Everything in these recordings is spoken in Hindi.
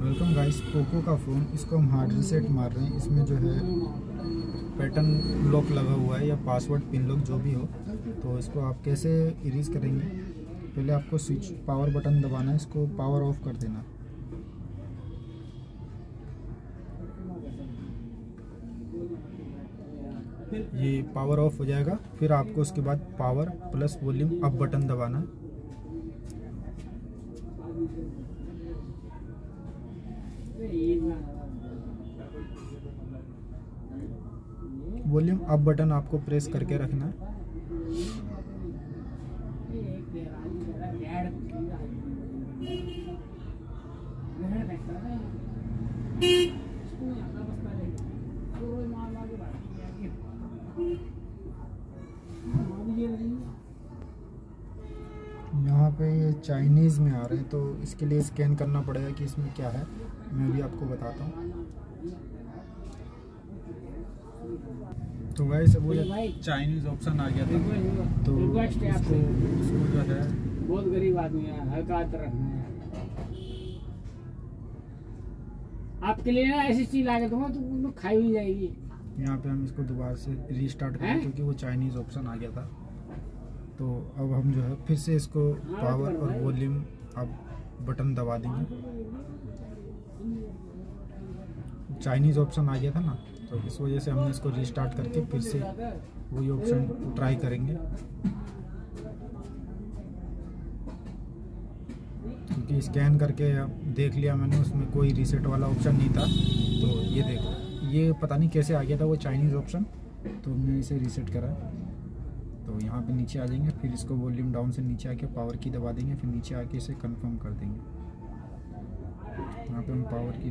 वेलकम गाइस पोको का फ़ोन इसको हम हार्ड रीसेट मार रहे हैं. इसमें जो है पैटर्न लॉक लगा हुआ है या पासवर्ड पिन लॉक जो भी हो तो इसको आप कैसे इरेज करेंगे? पहले आपको स्विच पावर बटन दबाना है. इसको पावर ऑफ़ कर देना। ये पावर ऑफ़ हो जाएगा. फिर आपको उसके बाद power plus volume up button दबाना है। वॉल्यूम, अप बटन आपको प्रेस करके रखना यहाँ पे ये चाइनीज़ में आ रहे हैं तो इसके लिए स्कैन करना पड़ेगा कि इसमें क्या है। मैं भी आपको बताता हूँ। तो वैसे वो चाइनीज़ ऑप्शन आ गया था। तो इसको इसको जो है बहुत गरीब आदमी है हल्का रखना है। आपके लिए ना ऐसी चीज़ लाके दूँगा तो उनको खाई हुई जाएगी। यहाँ पे हम इसको दोबारा से रीस्टार्ट करें क्योंकि वो चाइनीज़ ऑप्शन आ गया था। तो अब हम जो है फिर से इसको पावर और वॉल्यूम अब बटन दबा देंगे। चाइनीज़ ऑप्शन आ गया था ना? तो इस वजह से हमने इसको रीस्टार्ट करके फिर से वही ऑप्शन ट्राई करेंगे। क्योंकि स्कैन करके देख लिया मैंने, उसमें कोई रीसेट वाला ऑप्शन नहीं था। तो ये देखो ये पता नहीं कैसे आ गया था वो चाइनीज़ ऑप्शन तो हमने इसे रीसेट करा। तो यहाँ पे नीचे आ जाएँगे, फिर इसको वॉल्यूम डाउन से नीचे आके पावर की दबा देंगे, फिर नीचे आके इसे कंफर्म कर देंगे। यहाँ पे हम पावर की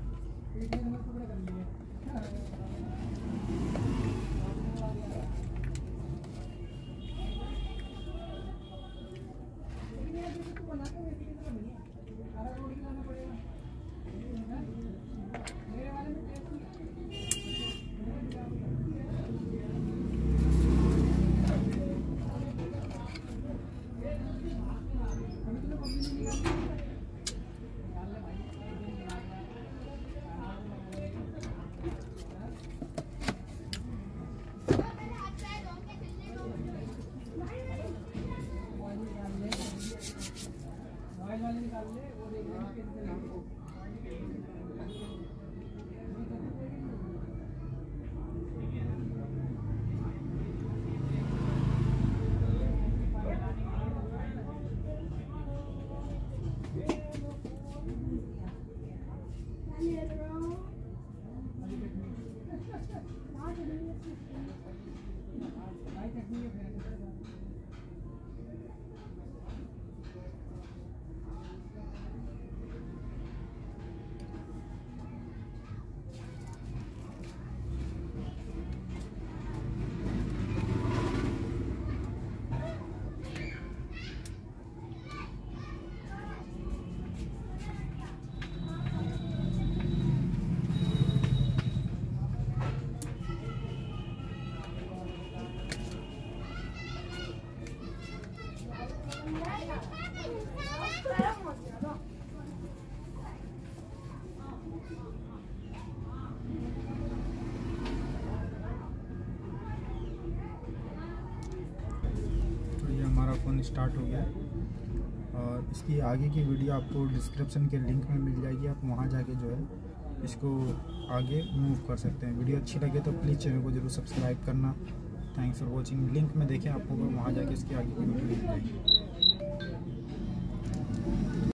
रिबूट तो ये हमारा फ़ोन स्टार्ट हो गया और इसकी आगे की वीडियो आपको डिस्क्रिप्शन के लिंक में मिल जाएगी, आप वहाँ जाके जो है इसको आगे मूव कर सकते हैं। वीडियो अच्छी लगे तो प्लीज़ चैनल को ज़रूर सब्सक्राइब करना। Thanks for watching. लिंक में देखें आपको, वहाँ जाके इसकी आगे की वीडियो मिल जाएगी।